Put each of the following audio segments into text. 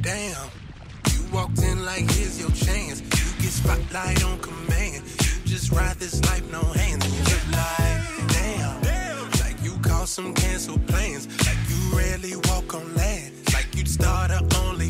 damn. You walked in like here's your chance. You get spotlight on command. You just ride this life no hands. And you look like, damn. Like you caught some canceled plans. Like you rarely walk on land. Like you'd start a OnlyFans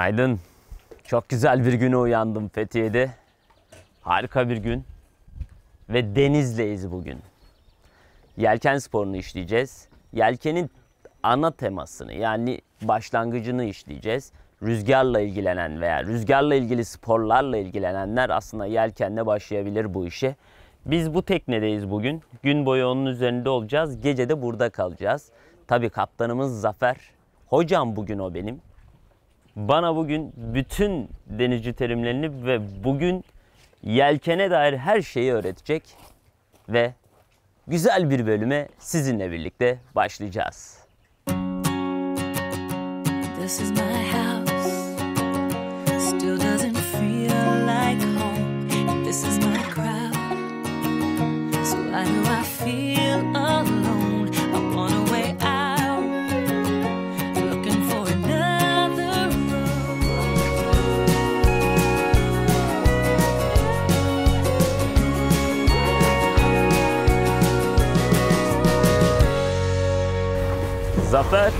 Günaydın. Çok güzel bir güne uyandım Fethiye'de. Harika bir gün. Ve denizleyiz bugün. Yelken sporunu işleyeceğiz. Yelkenin ana temasını yani başlangıcını işleyeceğiz. Rüzgarla ilgilenen veya rüzgarla ilgili sporlarla ilgilenenler aslında yelkenle başlayabilir bu işe. Biz bu teknedeyiz bugün. Gün boyu onun üzerinde olacağız. Gece de burada kalacağız. Tabii kaptanımız Zafer. Hocam bugün o benim. Bana bugün bütün denizci terimlerini ve bugün yelkene dair her şeyi öğretecek ve güzel bir bölüme sizinle birlikte başlayacağız. This is my house. Zafer.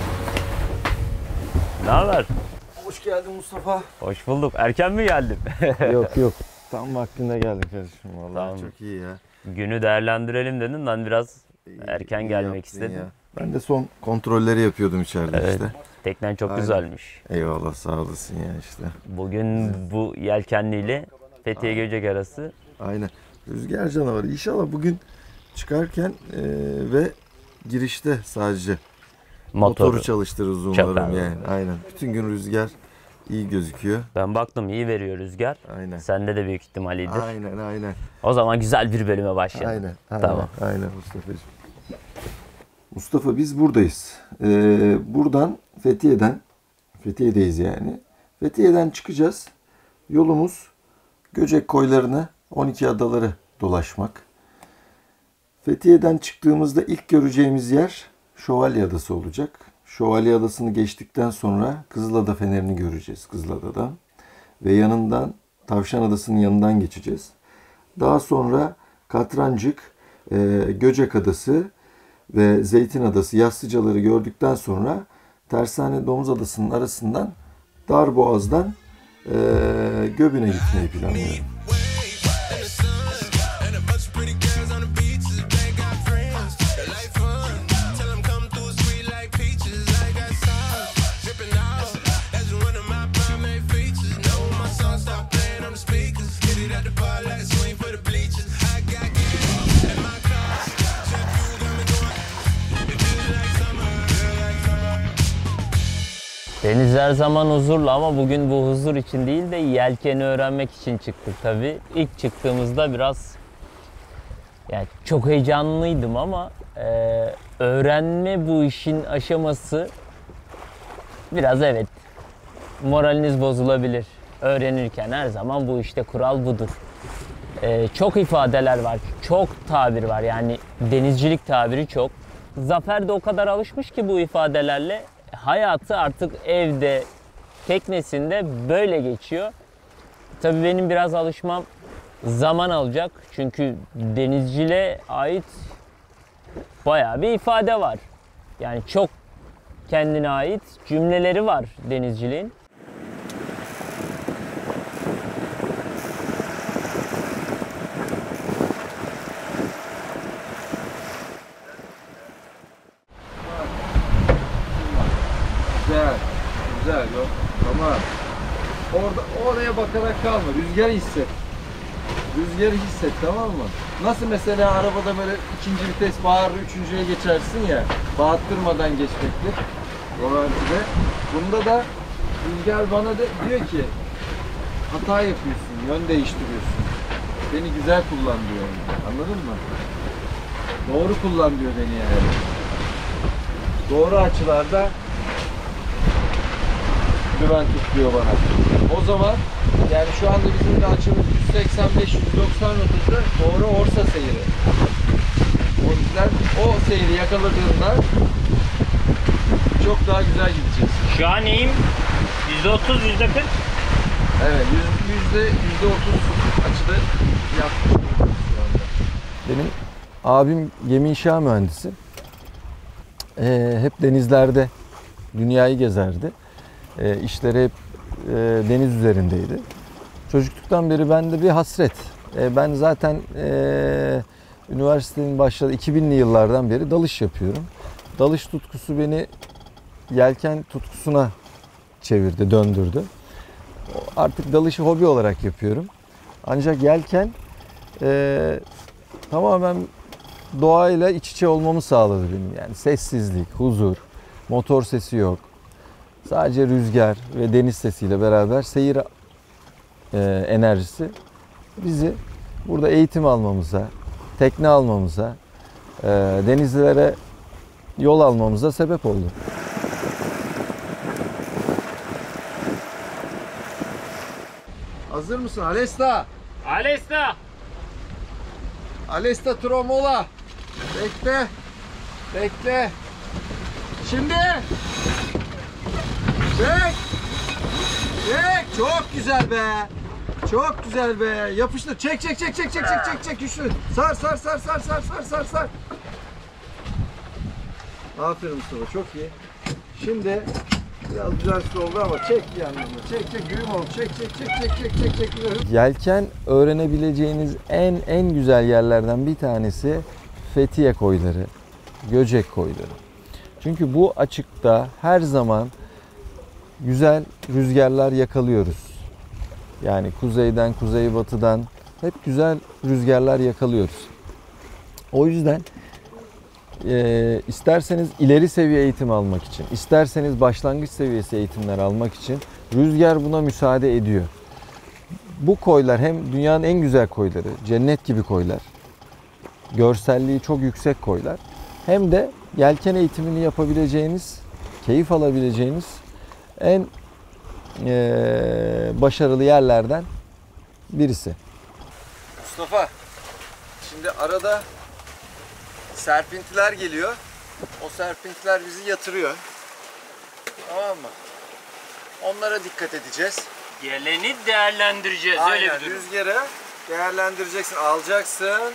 Ne haber? Hoş geldin Mustafa. Hoş bulduk. Erken mi geldin? yok yok. Tam vaktinde geldin kardeşim vallahi Tamam. çok iyi ya. Günü değerlendirelim dedim. Ben biraz İyi- Erken iyi gelmek istedim. ya. Ben de son kontrolleri yapıyordum içeride Evet. işte. teknen çok Aynen. güzelmiş. Eyvallah sağ olasın ya işte. Bugün bu yelkenliyle Fethiye Göcek arası Aynen. Rüzgar canavarı. İnşallah bugün çıkarken e, ve girişte sadece motoru. motoru çalıştırırız umarım yani. Aynen. Bütün gün rüzgar iyi gözüküyor. Ben baktım iyi veriyor rüzgar. Aynen. Sende de büyük ihtimal iyidir. Aynen aynen. O zaman güzel bir bölüme başlayalım. Aynen. Aynen. Tamam. Aynen Mustafa'cığım. Mustafa biz buradayız. Ee, buradan Fethiye'den Fethiye'deyiz yani. Fethiye'den çıkacağız. Yolumuz Göcek koylarını 12 adaları dolaşmak. Fethiye'den çıktığımızda ilk göreceğimiz yer Şövalye Adası olacak. Şövalye Adası'nı geçtikten sonra Kızılada Feneri'ni göreceğiz Kızılada'dan. Ve yanından Tavşan Adası'nın yanından geçeceğiz. Daha sonra Katrancık, e, Göcek Adası ve Zeytin Adası yassıcaları gördükten sonra Tersane Domuz Adası'nın arasından Darboğaz'dan e, Göbün'e gitmeyi planlıyorum. Deniz her zaman huzurlu ama bugün bu huzur için değil de yelkeni öğrenmek için çıktık tabii. İlk çıktığımızda biraz yani çok heyecanlıydım ama e, öğrenme bu işin aşaması biraz evet moraliniz bozulabilir. Öğrenirken her zaman bu işte kural budur. E, çok ifadeler var, çok tabir var yani denizcilik tabiri çok. Zafer de o kadar alışmış ki bu ifadelerle hayatı artık evde, teknesinde böyle geçiyor. Tabii benim biraz alışmam zaman alacak. Çünkü denizciliğe ait bayağı bir ifade var. Yani çok kendine ait cümleleri var denizciliğin. Güzel. Güzel yok. Tamam. Orada oraya bakarak kalma. Rüzgarı hisset. Rüzgarı hisset tamam mı? Nasıl mesela arabada böyle ikinci vites bağırır, üçüncüye geçersin ya. Bağırttırmadan geçmektir. Romantide. Bunda da rüzgar bana da diyor ki hata yapıyorsun, yön değiştiriyorsun. Beni güzel kullan diyor. Anladın mı? Doğru kullan diyor beni yani. Doğru açılarda güven tutuyor bana. O zaman yani şu anda bizim de açımız 185-190 rotası doğru orsa seyri. O yüzden o seyri yakaladığında çok daha güzel gideceğiz. Şu an iyiyim. %30, %40. Evet yüz- yüzde yüzde otuz açıda yaptık şu anda. Benim abim gemi inşa mühendisi. Ee, hep denizlerde dünyayı gezerdi. Ee, işleri hep e, deniz üzerindeydi. Çocukluktan beri bende bir hasret. Ee, ben zaten e, üniversitenin başladığı 2000'li yıllardan beri dalış yapıyorum. Dalış tutkusu beni yelken tutkusuna çevirdi, döndürdü. Artık dalışı hobi olarak yapıyorum. Ancak yelken e, tamamen doğayla iç içe olmamı sağladı benim. Yani sessizlik, huzur, motor sesi yok. Sadece rüzgar ve deniz sesiyle beraber seyir e, enerjisi bizi burada eğitim almamıza, tekne almamıza, e, denizlere yol almamıza sebep oldu. Hazır mısın Alesta? Alesta! Alesta Tromola. Bekle. Bekle. Şimdi. Çek. Çek. Çok güzel be. Çok güzel be. Yapıştır. Çek çek çek çek çek çek çek çek güçlü. Sar sar sar sar sar sar sar sar. Aferin Mustafa çok iyi. Şimdi biraz düzensiz oldu ama çek yanına. Çek çek düğüm ol. Çek çek çek çek çek çek çek. Yelken öğrenebileceğiniz en en güzel yerlerden bir tanesi Fethiye koyları, Göcek koyları. Çünkü bu açıkta her zaman güzel rüzgarlar yakalıyoruz. Yani kuzeyden, kuzeybatıdan hep güzel rüzgarlar yakalıyoruz. O yüzden e, isterseniz ileri seviye eğitim almak için, isterseniz başlangıç seviyesi eğitimler almak için rüzgar buna müsaade ediyor. Bu koylar hem dünyanın en güzel koyları, cennet gibi koylar, görselliği çok yüksek koylar, hem de yelken eğitimini yapabileceğiniz, keyif alabileceğiniz en başarılı yerlerden birisi. Mustafa, şimdi arada serpintiler geliyor. O serpintiler bizi yatırıyor. Tamam mı? Onlara dikkat edeceğiz. Geleni değerlendireceğiz. Öyle bir durum. rüzgarı değerlendireceksin, alacaksın,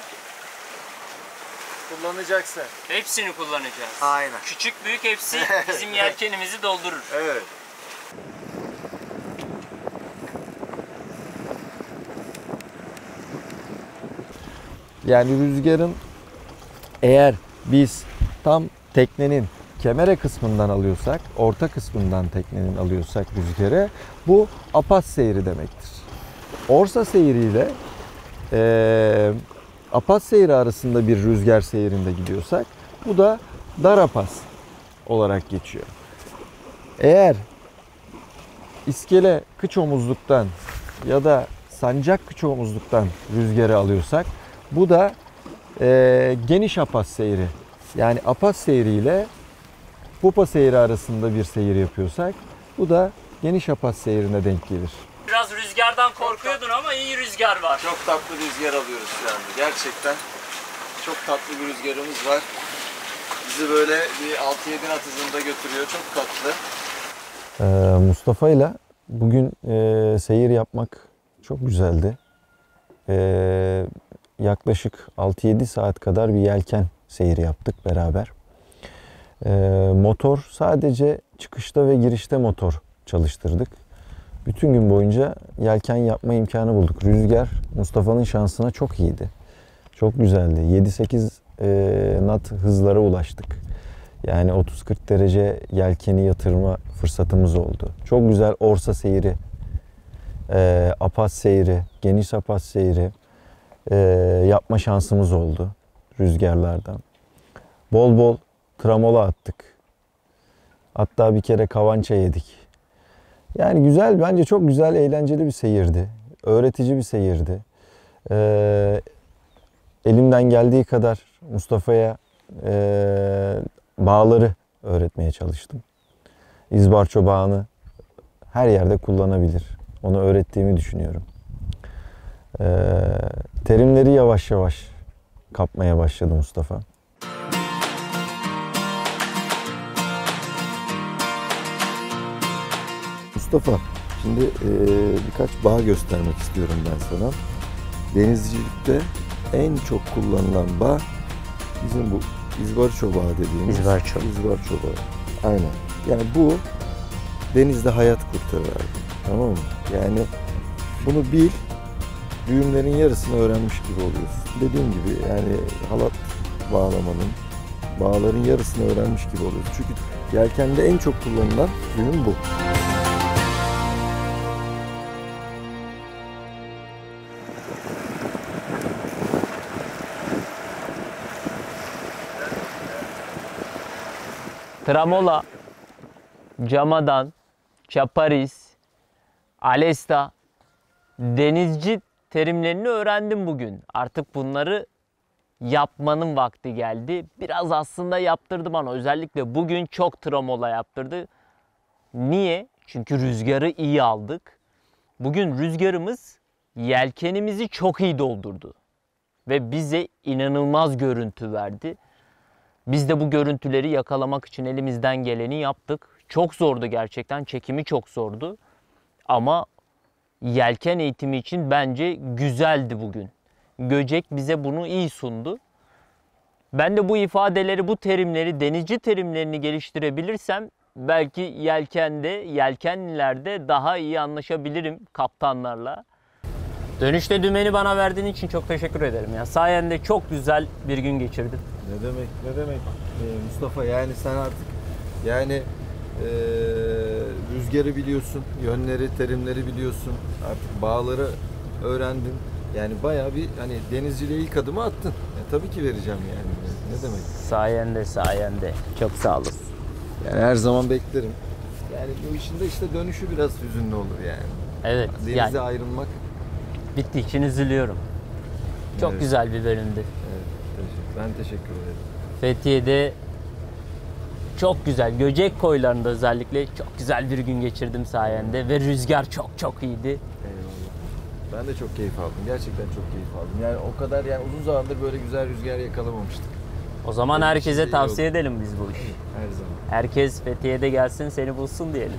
kullanacaksın. Hepsini kullanacağız. Aynen. Küçük büyük hepsi bizim yelkenimizi doldurur. Evet. Yani rüzgarın eğer biz tam teknenin kemere kısmından alıyorsak, orta kısmından teknenin alıyorsak rüzgarı bu apas seyri demektir. Orsa seyriyle eee apas seyri arasında bir rüzgar seyrinde gidiyorsak bu da dar apas olarak geçiyor. Eğer iskele kıç omuzluktan ya da sancak kıç omuzluktan rüzgarı alıyorsak bu da eee, geniş apas seyri. Yani apas seyri ile pupa seyri arasında bir seyir yapıyorsak bu da geniş apas seyrine denk gelir. Biraz rüzgardan korkuyordun ama iyi rüzgar var. Çok tatlı rüzgar alıyoruz şu anda. Gerçekten çok tatlı bir rüzgarımız var. Bizi böyle bir 6-7 knot hızında götürüyor. Çok tatlı. Mustafa ile bugün e, seyir yapmak çok güzeldi. E, yaklaşık 6-7 saat kadar bir yelken seyri yaptık beraber. E, motor sadece çıkışta ve girişte motor çalıştırdık. Bütün gün boyunca yelken yapma imkanı bulduk. Rüzgar Mustafa'nın şansına çok iyiydi. Çok güzeldi. 7-8 e, knot hızlara ulaştık. Yani 30-40 derece yelkeni yatırma fırsatımız oldu. Çok güzel orsa seyri e, apas seyri, geniş apas seyri e, yapma şansımız oldu rüzgarlardan. Bol bol kramola attık. Hatta bir kere kavança yedik. Yani güzel, bence çok güzel, eğlenceli bir seyirdi. Öğretici bir seyirdi. Ee, elimden geldiği kadar Mustafa'ya e, bağları öğretmeye çalıştım. İzbarço bağını her yerde kullanabilir. Onu öğrettiğimi düşünüyorum. Ee, terimleri yavaş yavaş kapmaya başladı Mustafa. Mustafa, şimdi e, birkaç bağ göstermek istiyorum ben sana. Denizcilikte en çok kullanılan bağ bizim bu izbarço bağı dediğimiz. İzbarço. İzbarço bağı. Aynen. Yani bu denizde hayat kurtarır. Tamam mı? Yani bunu bil, düğümlerin yarısını öğrenmiş gibi oluyorsun. Dediğim gibi yani halat bağlamanın, bağların yarısını öğrenmiş gibi oluyorsun. Çünkü yelkende en çok kullanılan düğüm bu. Tramola, Camadan, Chaparis, Alesta, denizci terimlerini öğrendim bugün. Artık bunları yapmanın vakti geldi. Biraz aslında yaptırdı bana. Özellikle bugün çok tramola yaptırdı. Niye? Çünkü rüzgarı iyi aldık. Bugün rüzgarımız yelkenimizi çok iyi doldurdu. Ve bize inanılmaz görüntü verdi. Biz de bu görüntüleri yakalamak için elimizden geleni yaptık. Çok zordu gerçekten. Çekimi çok zordu. Ama yelken eğitimi için bence güzeldi bugün. Göcek bize bunu iyi sundu. Ben de bu ifadeleri, bu terimleri, denizci terimlerini geliştirebilirsem belki yelkende, yelkenlilerde daha iyi anlaşabilirim kaptanlarla. Dönüşte dümeni bana verdiğin için çok teşekkür ederim ya. Sayende çok güzel bir gün geçirdim. Ne demek ne demek Ee, Mustafa yani sen artık yani ee, rüzgarı biliyorsun, yönleri, terimleri biliyorsun. Artık bağları öğrendin. Yani bayağı bir hani denizciliğe ilk adımı attın. E, tabii ki vereceğim yani. Ne demek? Sayende sayende. Çok sağ olasın. Yani her zaman beklerim. Yani bu işin de işte dönüşü biraz hüzünlü olur yani. Evet. Denize Yani ayrılmak. bitti için üzülüyorum. Çok Evet. güzel bir bölümdü. Evet, ben teşekkür ederim. Fethiye'de çok güzel. Göcek koylarında özellikle çok güzel bir gün geçirdim sayende ve rüzgar çok çok iyiydi. Eyvallah. Ben de çok keyif aldım. Gerçekten çok keyif aldım. Yani o kadar yani uzun zamandır böyle güzel rüzgar yakalamamıştık. O zaman Benim herkese iyi tavsiye oldu. edelim biz bu işi. Her zaman. Herkes Fethiye'de gelsin seni bulsun diyelim.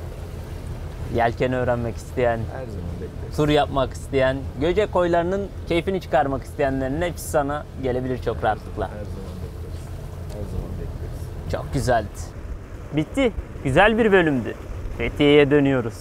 Yelken öğrenmek isteyen, Her zaman bekleriz. tur yapmak isteyen, Göcek koylarının keyfini çıkarmak isteyenlerin hepsi sana gelebilir çok rahatlıkla. Her zaman bekleriz. Her zaman bekleriz. Çok güzeldi. Bitti. Güzel bir bölümdü. Fethiye'ye dönüyoruz.